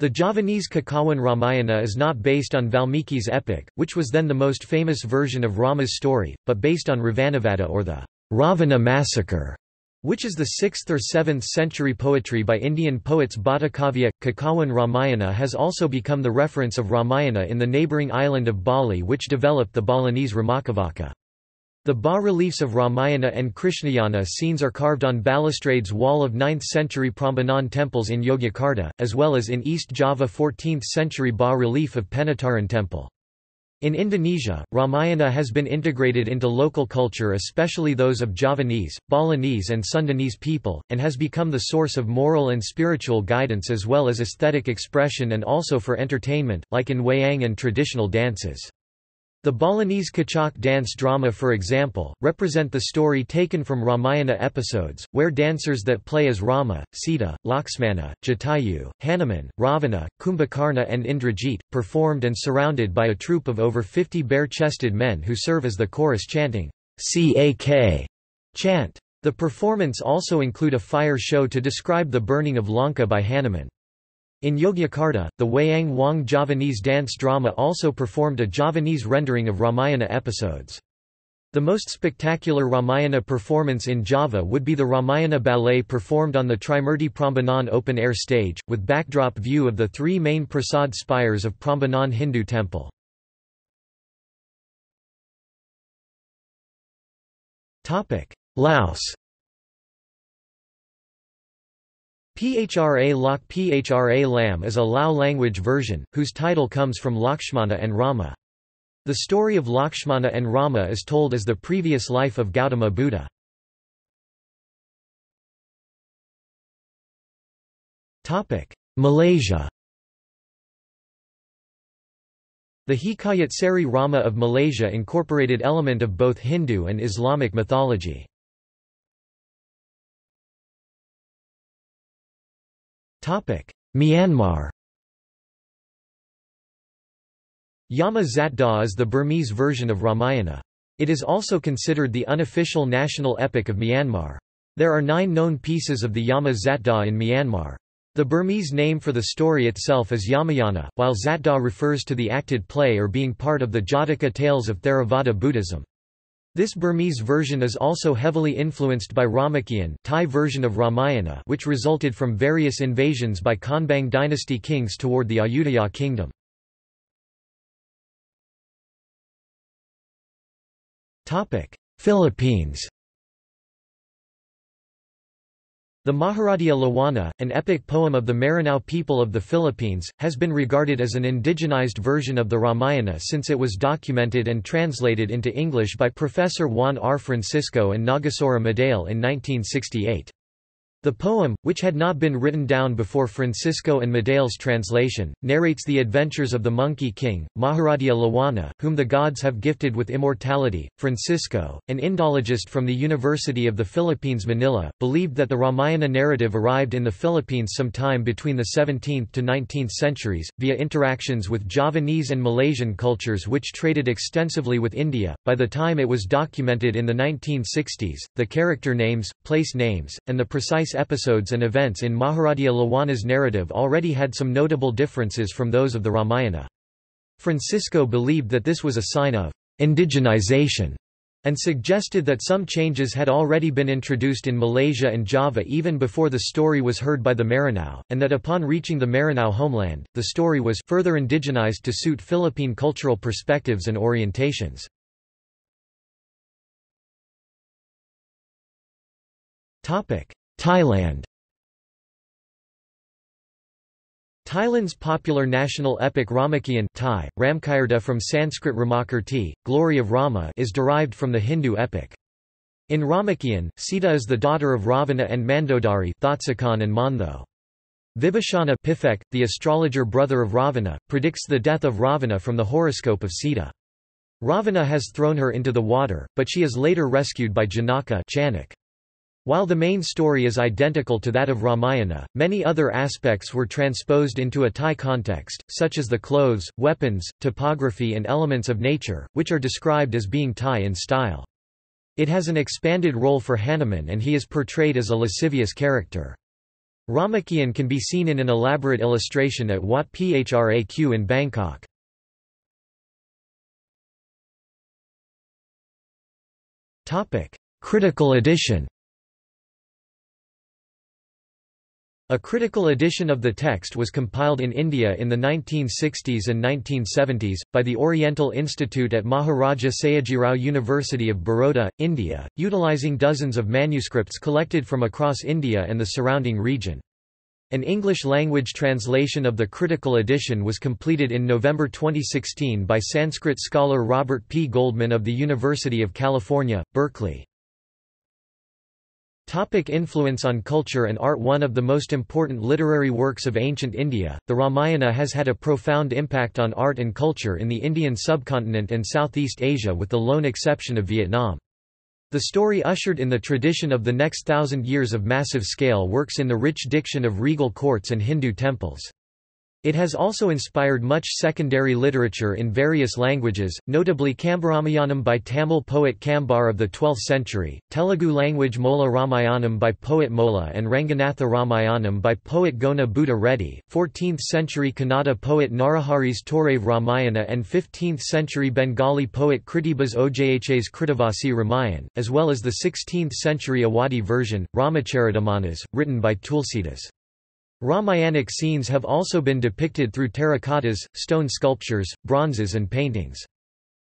The Javanese Kakawin Ramayana is not based on Valmiki's epic, which was then the most famous version of Rama's story, but based on Ravanavadha or the Ravana massacre, which is the 6th or 7th century poetry by Indian poets Bhattikavya. Kakawin Ramayana has also become the reference of Ramayana in the neighbouring island of Bali which developed the Balinese Ramakavaca. The bas-reliefs of Ramayana and Krishnayana scenes are carved on balustrades wall of 9th-century Prambanan temples in Yogyakarta, as well as in East Java 14th-century bas-relief of Penataran Temple. In Indonesia, Ramayana has been integrated into local culture especially those of Javanese, Balinese and Sundanese people, and has become the source of moral and spiritual guidance as well as aesthetic expression and also for entertainment, like in wayang and traditional dances. The Balinese Kecak dance drama for example, represent the story taken from Ramayana episodes, where dancers that play as Rama, Sita, Laxmana, Jatayu, Hanuman, Ravana, Kumbhakarna and Indrajit, performed and surrounded by a troop of over 50 bare-chested men who serve as the chorus chanting, CAK chant. The performance also include a fire show to describe the burning of Lanka by Hanuman. In Yogyakarta, the Wayang Wong Javanese dance drama also performed a Javanese rendering of Ramayana episodes. The most spectacular Ramayana performance in Java would be the Ramayana ballet performed on the Trimurti Prambanan open-air stage, with backdrop view of the three main prasad spires of Prambanan Hindu temple. Laos Phra Lak Phra Lam is a Lao language version, whose title comes from Lakshmana and Rama. The story of Lakshmana and Rama is told as the previous life of Gautama Buddha. Malaysia The Hikayat Seri Rama of Malaysia incorporated element of both Hindu and Islamic mythology. Myanmar Yama Zatdaw is the Burmese version of Ramayana. It is also considered the unofficial national epic of Myanmar. There are nine known pieces of the Yama Zatdaw in Myanmar. The Burmese name for the story itself is Yamayana, while Zatdaw refers to the acted play or being part of the Jataka tales of Theravada Buddhism. This Burmese version is also heavily influenced by Ramakien Thai version of Ramayana which resulted from various invasions by Konbaung dynasty kings toward the Ayutthaya kingdom. Philippines The Maharadia Lawana, an epic poem of the Maranao people of the Philippines, has been regarded as an indigenized version of the Ramayana since it was documented and translated into English by Professor Juan R. Francisco and Nagasura Madale in 1968. The poem, which had not been written down before Francisco and Madale's translation, narrates the adventures of the Monkey King, Maharadia Lawana, whom the gods have gifted with immortality. Francisco, an Indologist from the University of the Philippines Manila, believed that the Ramayana narrative arrived in the Philippines sometime between the 17th to 19th centuries, via interactions with Javanese and Malaysian cultures which traded extensively with India. By the time it was documented in the 1960s, the character names, place names, and the precise episodes and events in Maharadia Lawana's narrative already had some notable differences from those of the Ramayana. Francisco believed that this was a sign of indigenization and suggested that some changes had already been introduced in Malaysia and Java even before the story was heard by the Maranao, and that upon reaching the Maranao homeland, the story was further indigenized to suit Philippine cultural perspectives and orientations. Thailand Thailand's popular national epic Ramakien Thai, Ramkirta from Sanskrit Ramakirti, Glory of Rama is derived from the Hindu epic. In Ramakien, Sita is the daughter of Ravana and Mandodari and Mantho. Vibhishana Phiphek, the astrologer brother of Ravana, predicts the death of Ravana from the horoscope of Sita. Ravana has thrown her into the water, but she is later rescued by Janaka Chanak. While the main story is identical to that of Ramayana, many other aspects were transposed into a Thai context, such as the clothes, weapons, topography and elements of nature, which are described as being Thai in style. It has an expanded role for Hanuman and he is portrayed as a lascivious character. Ramakien can be seen in an elaborate illustration at Wat Phra Kaew in Bangkok. Critical edition A critical edition of the text was compiled in India in the 1960s and 1970s, by the Oriental Institute at Maharaja Sayajirao University of Baroda, India, utilizing dozens of manuscripts collected from across India and the surrounding region. An English-language translation of the critical edition was completed in November 2016 by Sanskrit scholar Robert P. Goldman of the University of California, Berkeley. Topic influence on culture and art One of the most important literary works of ancient India, the Ramayana has had a profound impact on art and culture in the Indian subcontinent and Southeast Asia with the lone exception of Vietnam. The story ushered in the tradition of the next thousand years of massive scale works in the rich diction of regal courts and Hindu temples. It has also inspired much secondary literature in various languages, notably Kambaramayanam by Tamil poet Kambar of the 12th century, Telugu language Molla Ramayanam by poet Molla and Ranganatha Ramayanam by poet Gona Buddha Reddy, 14th century Kannada poet Narahari's Torave Ramayana and 15th century Bengali poet Kritibas Ojha's Krittivasi Ramayan, as well as the 16th century Awadhi version, Ramacharitamanas, written by Tulsidas. Ramayanic scenes have also been depicted through terracottas, stone sculptures, bronzes and paintings.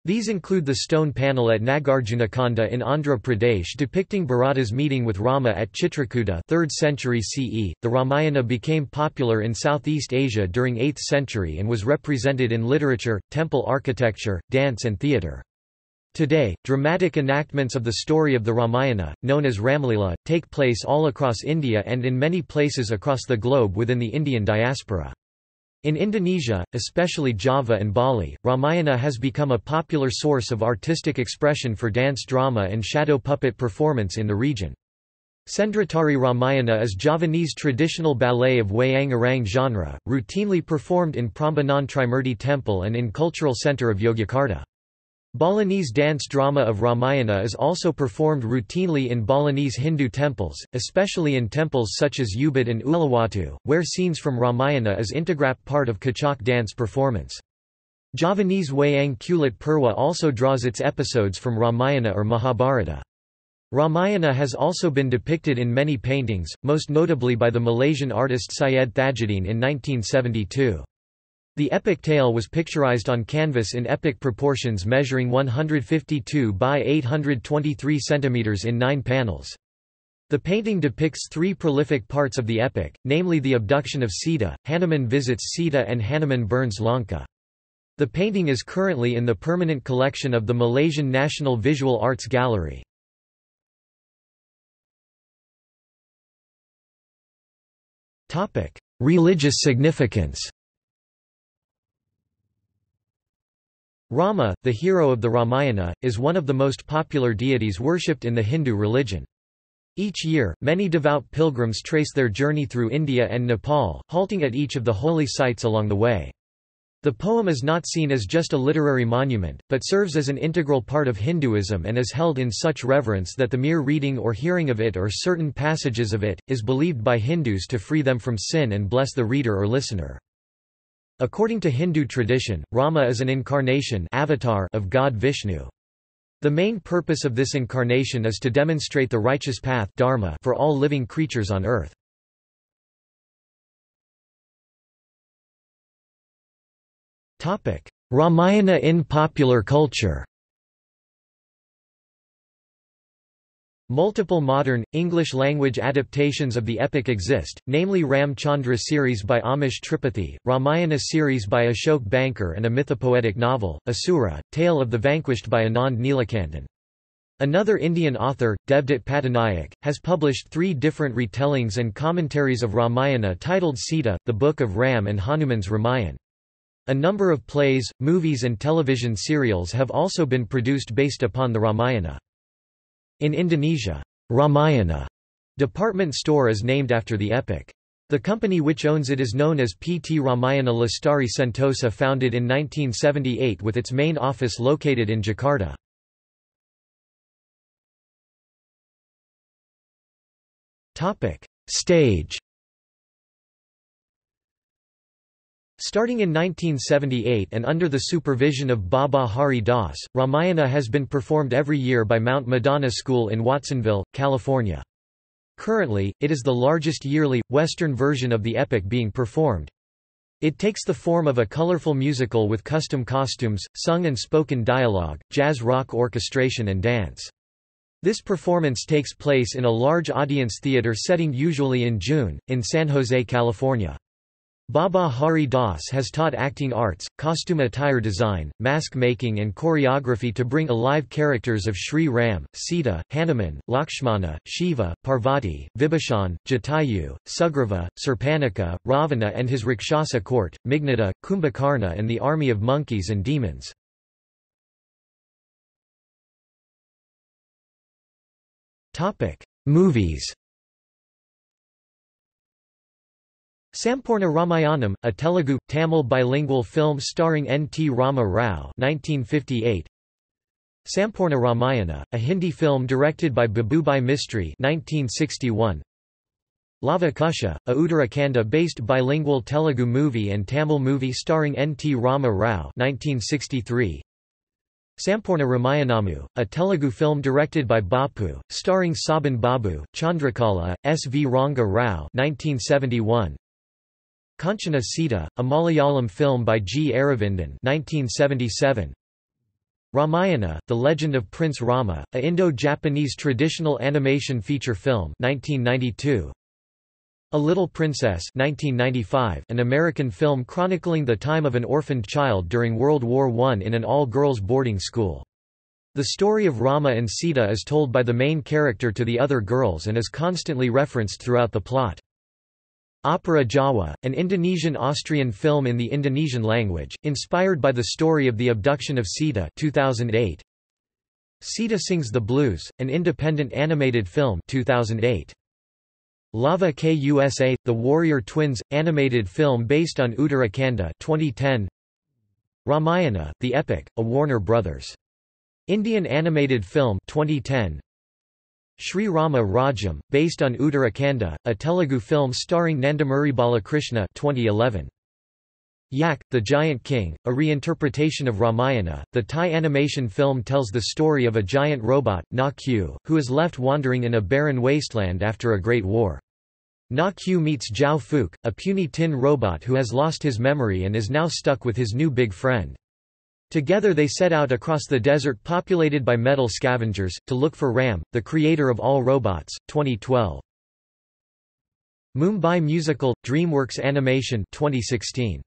These include the stone panel at Nagarjunakonda in Andhra Pradesh depicting Bharata's meeting with Rama at Chitrakuta 3rd century CE. The Ramayana became popular in Southeast Asia during 8th century and was represented in literature, temple architecture, dance and theatre. Today, dramatic enactments of the story of the Ramayana, known as Ramlila, take place all across India and in many places across the globe within the Indian diaspora. In Indonesia, especially Java and Bali, Ramayana has become a popular source of artistic expression for dance drama and shadow puppet performance in the region. Sendratari Ramayana is Javanese traditional ballet of Wayang Orang genre, routinely performed in Prambanan Trimurti Temple and in Cultural Center of Yogyakarta. Balinese dance drama of Ramayana is also performed routinely in Balinese Hindu temples, especially in temples such as Ubud and Uluwatu, where scenes from Ramayana is integrap part of Kecak dance performance. Javanese Wayang Kulit Purwa also draws its episodes from Ramayana or Mahabharata. Ramayana has also been depicted in many paintings, most notably by the Malaysian artist Syed Thajuddin in 1972. The epic tale was picturized on canvas in epic proportions measuring 152 by 823 cm in nine panels. The painting depicts three prolific parts of the epic, namely the abduction of Sita, Hanuman visits Sita and Hanuman burns Lanka. The painting is currently in the permanent collection of the Malaysian National Visual Arts Gallery. Religious significance Rama, the hero of the Ramayana, is one of the most popular deities worshipped in the Hindu religion. Each year, many devout pilgrims trace their journey through India and Nepal, halting at each of the holy sites along the way. The poem is not seen as just a literary monument, but serves as an integral part of Hinduism and is held in such reverence that the mere reading or hearing of it or certain passages of it, is believed by Hindus to free them from sin and bless the reader or listener. According to Hindu tradition, Rama is an incarnation avatar of God Vishnu. The main purpose of this incarnation is to demonstrate the righteous path dharma for all living creatures on earth. Ramayana in popular culture Multiple modern, English-language adaptations of the epic exist, namely Ram Chandra series by Amish Tripathi, Ramayana series by Ashok Banker and a mythopoetic novel, Asura, Tale of the Vanquished by Anand Neelakantan. Another Indian author, Devdutt Pattanaik, has published three different retellings and commentaries of Ramayana titled Sita, the Book of Ram and Hanuman's Ramayan. A number of plays, movies and television serials have also been produced based upon the Ramayana. In Indonesia, Ramayana department store is named after the epic. The company which owns it is known as PT Ramayana Lestari Sentosa founded in 1978 with its main office located in Jakarta. Stage Starting in 1978 and under the supervision of Baba Hari Das, Ramayana has been performed every year by Mount Madonna School in Watsonville, California. Currently, it is the largest yearly, Western version of the epic being performed. It takes the form of a colorful musical with custom costumes, sung and spoken dialogue, jazz rock orchestration and dance. This performance takes place in a large audience theater setting usually in June, in San Jose, California. Baba Hari Das has taught acting arts, costume attire design, mask making and choreography to bring alive characters of Sri Ram, Sita, Hanuman, Lakshmana, Shiva, Parvati, Vibhishan, Jatayu, Sugriva, Surpanakha, Ravana and his Rakshasa court, Meghnada, Kumbhakarna and the army of monkeys and demons. Movies Sampurna Ramayanam, a Telugu, Tamil bilingual film starring N. T. Rama Rao 1958. Sampurna Ramayana, a Hindi film directed by Babubai Mistry 1961. Lava Kusha, a Uttarakhanda-based bilingual Telugu movie and Tamil movie starring N. T. Rama Rao 1963. Sampurna Ramayanamu, a Telugu film directed by Bapu, starring Sobhan Babu, Chandrakala, S. V. Ranga Rao 1971. Kanchana Sita, a Malayalam film by G. Aravindan 1977. Ramayana, The Legend of Prince Rama, a Indo-Japanese traditional animation feature film 1992. A Little Princess 1995, an American film chronicling the time of an orphaned child during World War I in an all-girls boarding school. The story of Rama and Sita is told by the main character to the other girls and is constantly referenced throughout the plot. Opera Jawa, an Indonesian-Austrian film in the Indonesian language, inspired by the story of the abduction of Sita 2008. Sita Sings the Blues, an independent animated film 2008. Lava KUSA, The Warrior Twins, animated film based on Uttarakhanda 2010. Ramayana, The Epic, a Warner Brothers. Indian animated film 2010. Sri Rama Rajyam, based on Uttarakhanda, a Telugu film starring Nandamuri Balakrishna 2011. Yak, the Giant King, a reinterpretation of Ramayana, the Thai animation film tells the story of a giant robot, Na Q, who is left wandering in a barren wasteland after a great war. Na Q meets Zhao Fuk, a puny tin robot who has lost his memory and is now stuck with his new big friend. Together they set out across the desert populated by metal scavengers, to look for Ram, the creator of all robots. 2012. Mumbai Musical, DreamWorks Animation 2016.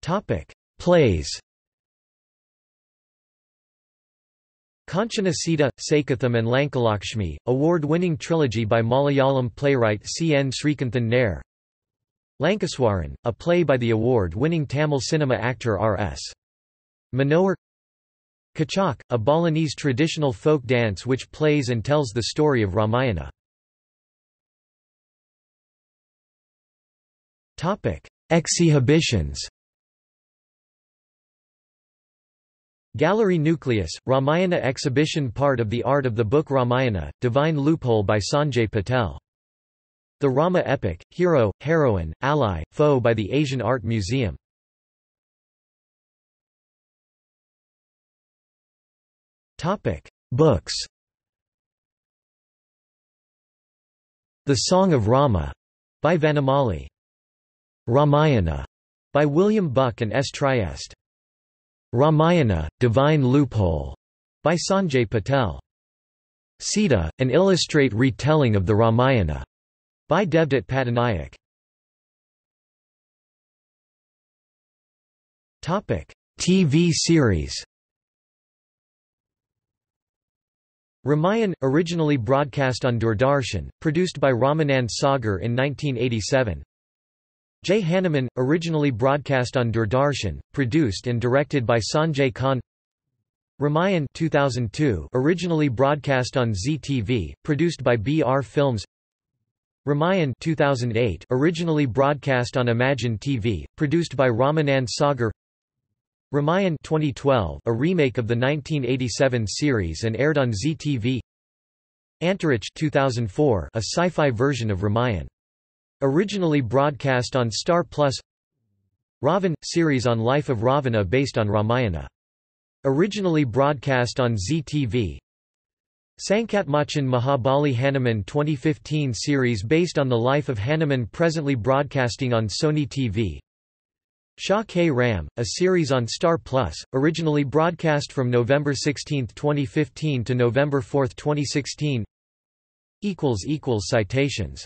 Topic: Plays. Kanchana Sita, Saketham and Lankalakshmi, award-winning trilogy by Malayalam playwright C. N. Sreekantan Nair. Lankeswaran, a play by the award-winning Tamil cinema actor R.S. Manohar Kecak, a Balinese traditional folk dance which plays and tells the story of Ramayana. Exhibitions Gallery Nucleus, Ramayana exhibition part of the Art of the Book Ramayana, Divine Loophole by Sanjay Patel. The Rama Epic, Hero, Heroine, Ally, Foe by the Asian Art Museum. Books The Song of Rama by Vanamali. Ramayana by William Buck and S. Trieste. Ramayana, Divine Loophole, by Sanjay Patel. Sita, an illustrate retelling of the Ramayana, by Devdutt Pattanaik. TV series. Ramayan, originally broadcast on Doordarshan, produced by Ramanand Sagar in 1987. Jai Hanuman, originally broadcast on Doordarshan, produced and directed by Sanjay Khan. Ramayan 2002, originally broadcast on Zee TV, produced by BR Films Ramayan 2008, originally broadcast on Imagine TV, produced by Ramanand Sagar. Ramayan 2012, a remake of the 1987 series and aired on Zee TV Antariksh 2004, a sci-fi version of Ramayan. Originally broadcast on Star Plus. Ravan – series on life of Ravana based on Ramayana. Originally broadcast on Zee TV Sankatmochan Mahabali Hanuman 2015 series based on the life of Hanuman presently broadcasting on Sony TV Siya Ke Ram, a series on Star Plus, originally broadcast from November 16, 2015 to November 4, 2016 Citations